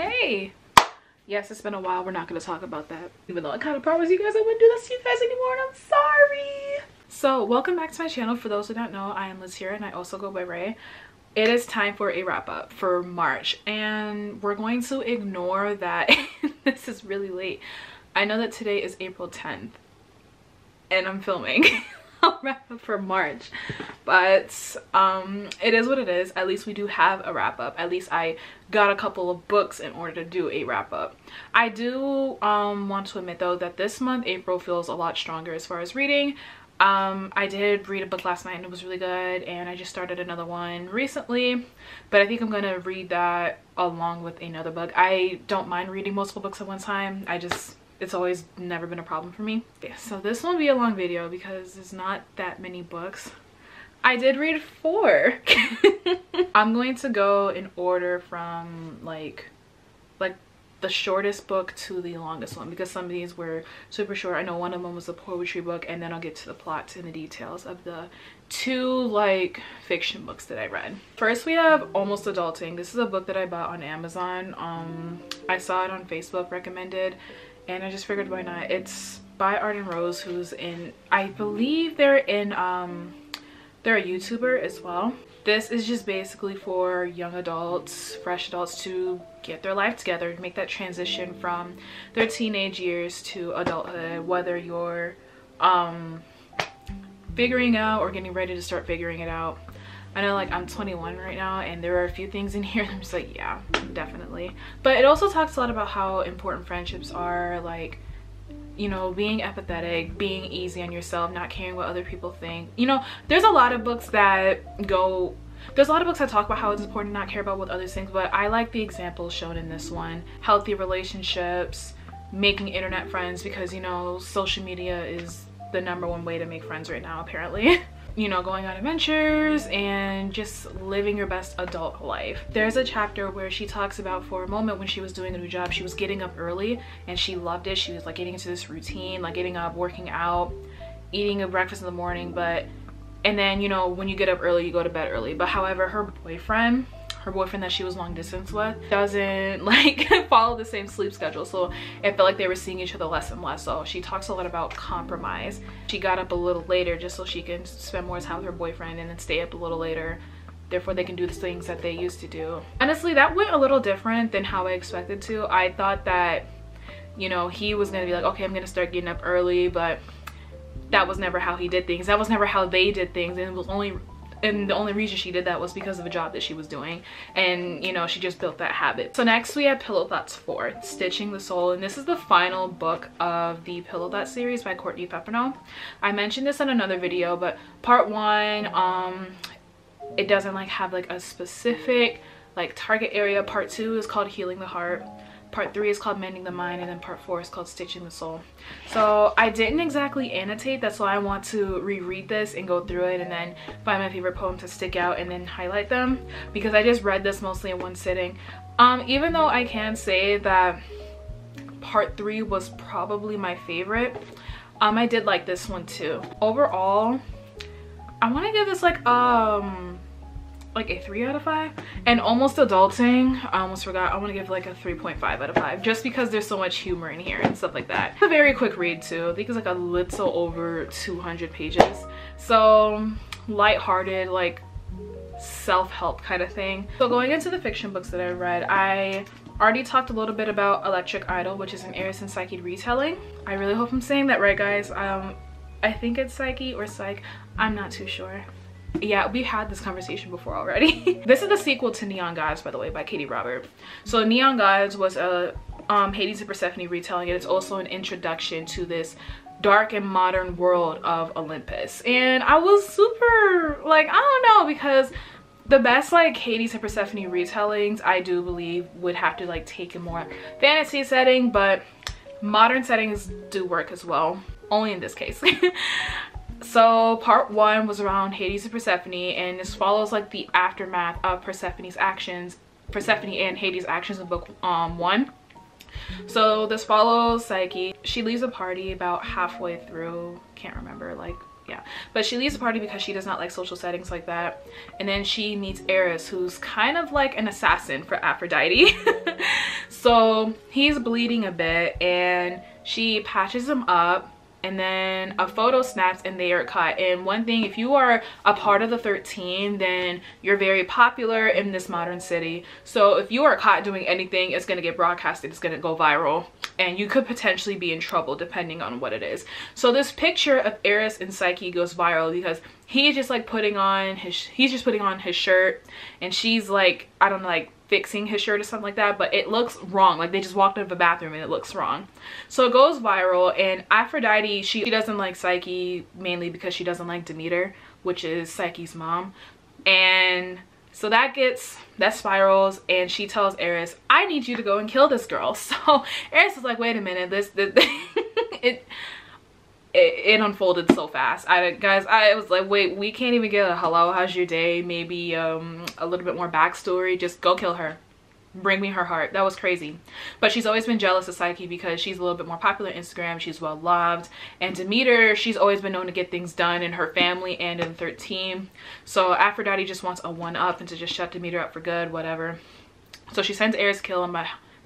Hey! Yes, it's been a while. We're not going to talk about that. Even though I kind of promised you guys I wouldn't do this to you guys anymore and I'm sorry! So, welcome back to my channel. For those who don't know, I am Liz here and I also go by Rae. It is time for a wrap up for March and we're going to ignore that this is really late. I know that today is April 10th and I'm filming. I'll wrap up for March. But um, it is what it is. At least we do have a wrap up. At least I got a couple of books in order to do a wrap up. I do um, want to admit though that this month, April, feels a lot stronger as far as reading. Um, I did read a book last night and it was really good and I just started another one recently but I think I'm gonna read that along with another book. I don't mind reading multiple books at one time. I just it's always never been a problem for me. Yeah, so this won't be a long video because there's not that many books. I did read four. I'm going to go in order from like like the shortest book to the longest one because some of these were super short. I know one of them was a poetry book and then I'll get to the plots and the details of the two like fiction books that I read. First we have Almost Adulting. This is a book that I bought on Amazon. Um, I saw it on Facebook recommended and I just figured why not. It's by Arden Rose who's in, I believe they're in, um, they're a YouTuber as well. This is just basically for young adults, fresh adults to get their life together, make that transition from their teenage years to adulthood, whether you're um, figuring out or getting ready to start figuring it out I know like I'm 21 right now and there are a few things in here I'm just like yeah definitely. But it also talks a lot about how important friendships are like you know being empathetic being easy on yourself not caring what other people think. You know there's a lot of books that go there's a lot of books that talk about how it's important to not care about what others think but I like the examples shown in this one. Healthy relationships making internet friends because you know social media is the number one way to make friends right now apparently you know, going on adventures and just living your best adult life. There's a chapter where she talks about for a moment when she was doing a new job, she was getting up early and she loved it. She was like getting into this routine, like getting up, working out, eating a breakfast in the morning, but and then, you know, when you get up early, you go to bed early. But however, her boyfriend her boyfriend that she was long distance with doesn't like follow the same sleep schedule. So it felt like they were seeing each other less and less. So she talks a lot about compromise. She got up a little later just so she can spend more time with her boyfriend and then stay up a little later. Therefore they can do the things that they used to do. Honestly that went a little different than how i expected to. I thought that you know he was gonna be like okay i'm gonna start getting up early but that was never how he did things. That was never how they did things. And it was only and the only reason she did that was because of a job that she was doing. And you know she just built that habit. So next we have pillow thoughts 4 stitching the soul. And this is the final book of the pillow thoughts series by courtney peppernell i mentioned this in another video but part one um it doesn't like have like a specific like target area. Part two is called healing the heart part three is called mending the mind and then part four is called stitching the soul. So i didn't exactly annotate that's why i want to reread this and go through it and then find my favorite poems to stick out and then highlight them because i just read this mostly in one sitting. Um even though i can say that part three was probably my favorite um i did like this one too. Overall i want to give this like um like a three out of five. And almost adulting i almost forgot i want to give like a 3.5 out of five just because there's so much humor in here and stuff like that. It's a very quick read too. I think it's like a little over 200 pages. So light-hearted like self-help kind of thing. So going into the fiction books that i read i already talked a little bit about electric idol which is an Eros and Psyche retelling. I really hope i'm saying that right guys. Um i think it's psyche or psych. I'm not too sure yeah we had this conversation before already. This is the sequel to neon gods by the way by katee robert. So neon gods was a um hades and persephone retelling and it's also an introduction to this dark and modern world of olympus. And i was super like i don't know because the best like hades and persephone retellings i do believe would have to like take a more fantasy setting but modern settings do work as well. Only in this case so part one was around Hades and Persephone and this follows like the aftermath of Persephone's actions Persephone and Hades actions in book um one. So this follows Psyche she leaves a party about halfway through can't remember like yeah. But she leaves the party because she does not like social settings like that and then she meets Eros who's kind of like an assassin for Aphrodite. So he's bleeding a bit and she patches him up and then a photo snaps and they are cut. And one thing if you are a part of the 13 then you're very popular in this modern city. So if you are caught doing anything it's going to get broadcasted it's going to go viral and you could potentially be in trouble depending on what it is. So this picture of Eros and Psyche goes viral because he's just like putting on his he's just putting on his shirt and she's like I don't know like fixing his shirt or something like that but it looks wrong. Like they just walked out of a bathroom and it looks wrong. So it goes viral and aphrodite she, she doesn't like psyche mainly because she doesn't like demeter which is psyche's mom. And so that gets that spirals and she tells Eros, I need you to go and kill this girl. So Eros is like, wait a minute, this, this it it, it, unfolded so fast. I guys i was like wait we can't even get a hello how's your day? Maybe um a little bit more backstory? Just go kill her. Bring me her heart. That was crazy. But she's always been jealous of psyche because she's a little bit more popular on instagram. She's well loved. And demeter she's always been known to get things done in her family and in 13 so aphrodite just wants a one up and to just shut demeter up for good whatever. So she sends Eros kill him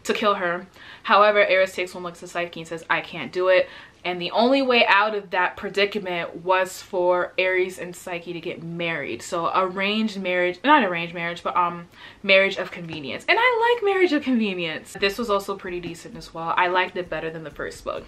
to kill her. However Eros takes one look at psyche and says i can't do it and the only way out of that predicament was for Eros and Psyche to get married. So arranged marriage, not arranged marriage, but um marriage of convenience. And I like marriage of convenience. This was also pretty decent as well. I liked it better than the first book.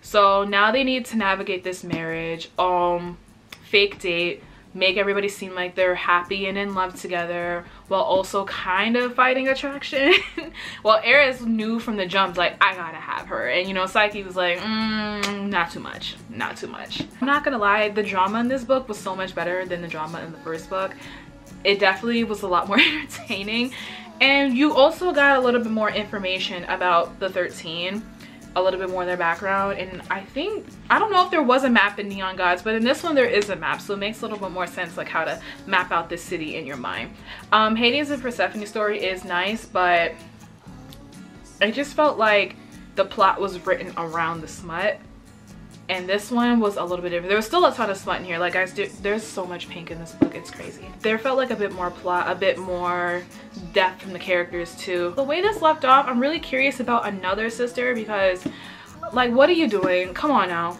So now they need to navigate this marriage, um, fake date, make everybody seem like they're happy and in love together while also kind of fighting attraction. well, Eros knew from the jump, like, I gotta have her. And, you know, Psyche was like, mm, not too much, not too much. I'm not gonna lie, the drama in this book was so much better than the drama in the first book. It definitely was a lot more entertaining. And you also got a little bit more information about the 13 a little bit more of their background and I think I don't know if there was a map in Neon Gods but in this one there is a map so it makes a little bit more sense like how to map out this city in your mind. Um, Hades and Persephone story is nice but I just felt like the plot was written around the smut and this one was a little bit different. There was still a ton of smut in here. Like guys, there's so much pink in this book. It's crazy. There felt like a bit more plot, a bit more depth from the characters too. The way this left off, I'm really curious about another sister because like what are you doing? Come on now.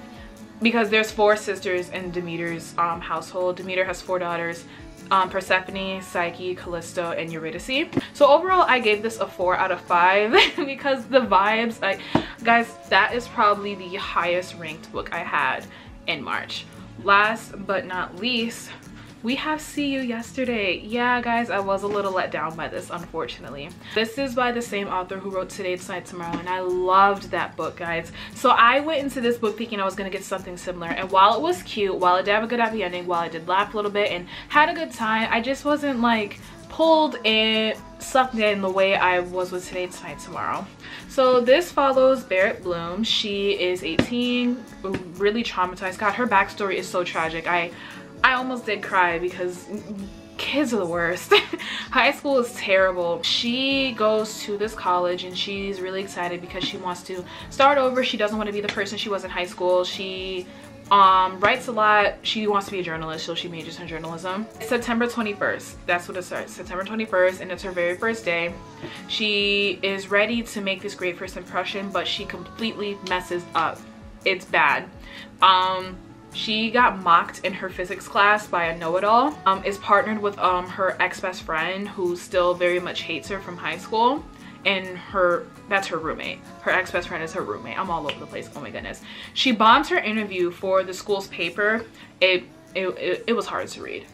Because there's four sisters in Demeter's um, household. Demeter has four daughters um, Persephone, Psyche, Callisto, and Eurydice. So overall, I gave this a 4 out of 5 because the vibes, like, guys, that is probably the highest ranked book I had in March. Last but not least, we have see you yesterday yeah guys i was a little let down by this unfortunately this is by the same author who wrote today tonight tomorrow and i loved that book guys so i went into this book thinking i was gonna get something similar and while it was cute while it did have a good happy ending while i did laugh a little bit and had a good time i just wasn't like pulled and sucked in the way I was with Today Tonight Tomorrow. So this follows Barrett Bloom. She is 18, really traumatized. God, her backstory is so tragic. I I almost did cry because kids are the worst. High school is terrible. She goes to this college and she's really excited because she wants to start over. She doesn't want to be the person she was in high school. She um, writes a lot. She wants to be a journalist, so she majors in journalism. September 21st, that's what it starts, September 21st, and it's her very first day. She is ready to make this great first impression, but she completely messes up. It's bad. Um, she got mocked in her physics class by a know-it-all um, is partnered with um, her ex-best friend who still very much hates her from high school and her that's her roommate. Her ex-best friend is her roommate. I'm all over the place. Oh my goodness. She bombed her interview for the school's paper. It it, it, it was hard to read.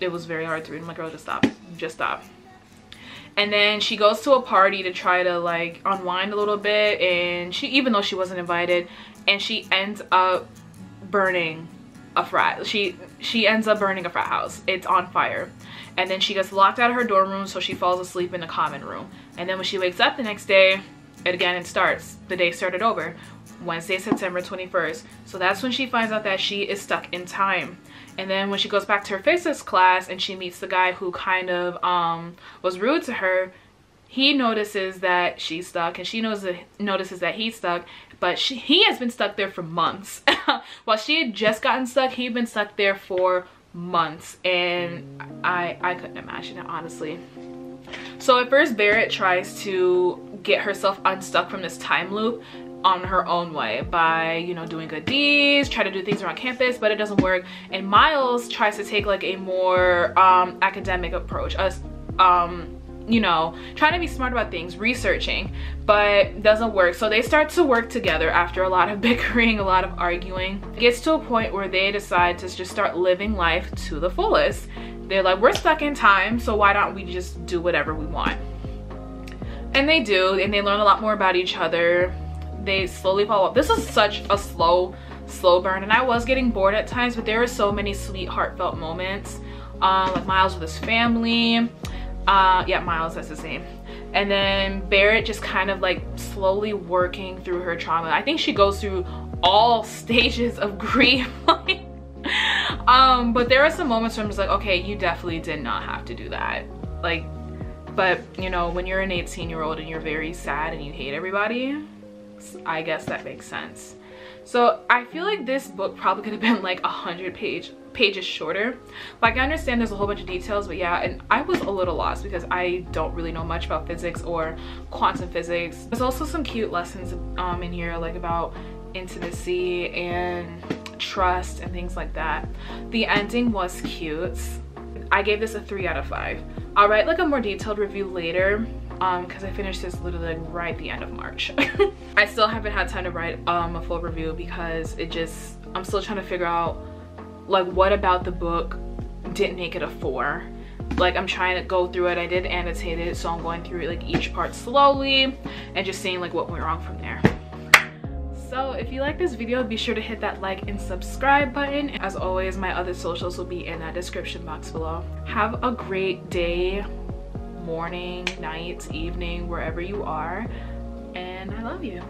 It was very hard to read. I'm like girl just stop. Just stop. And then she goes to a party to try to like unwind a little bit and she even though she wasn't invited and she ends up burning a frat. She she ends up burning a frat house. It's on fire. And then she gets locked out of her dorm room so she falls asleep in the common room. And then when she wakes up the next day, it again it starts. The day started over. Wednesday, September 21st. So that's when she finds out that she is stuck in time. And then when she goes back to her physics class and she meets the guy who kind of um, was rude to her, he notices that she's stuck and she knows that notices that he's stuck but she, he has been stuck there for months. While she had just gotten stuck he'd been stuck there for months and i i couldn't imagine it honestly. So at first barrett tries to get herself unstuck from this time loop on her own way by you know doing good deeds try to do things around campus but it doesn't work. And miles tries to take like a more um academic approach um you know trying to be smart about things researching but doesn't work. So they start to work together after a lot of bickering a lot of arguing. It gets to a point where they decide to just start living life to the fullest. They're like we're stuck in time so why don't we just do whatever we want? And they do and they learn a lot more about each other. They slowly follow up. This is such a slow slow burn and i was getting bored at times but there are so many sweet heartfelt moments um, like miles with his family uh yeah miles that's his name. And then barrett just kind of like slowly working through her trauma. I think she goes through all stages of grief um but there are some moments where i'm just like okay you definitely did not have to do that. Like but you know when you're an 18 year old and you're very sad and you hate everybody i guess that makes sense. So i feel like this book probably could have been like a hundred page pages shorter. Like i understand there's a whole bunch of details but yeah and i was a little lost because i don't really know much about physics or quantum physics. There's also some cute lessons um in here like about intimacy and trust and things like that. The ending was cute. I gave this a three out of five. I'll write like a more detailed review later um because i finished this literally like right the end of march. I still haven't had time to write um a full review because it just i'm still trying to figure out like what about the book didn't make it a four? Like i'm trying to go through it. I did annotate it so i'm going through like each part slowly and just seeing like what went wrong from there. So if you like this video be sure to hit that like and subscribe button. As always my other socials will be in that description box below. Have a great day morning night evening wherever you are and i love you